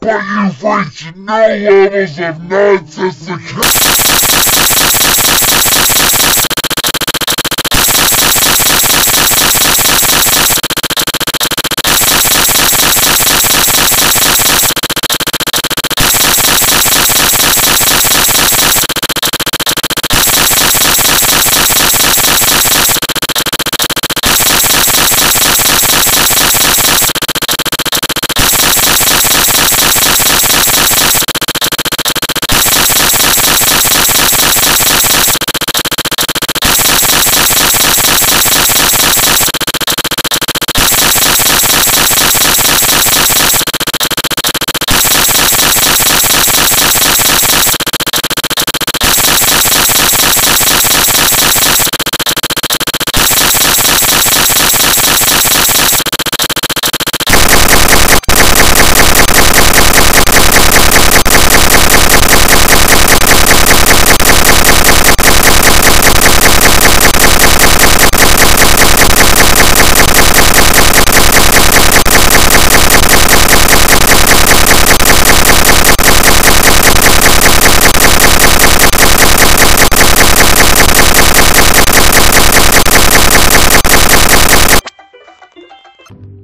but you've reached no levels of nonsense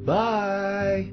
Bye!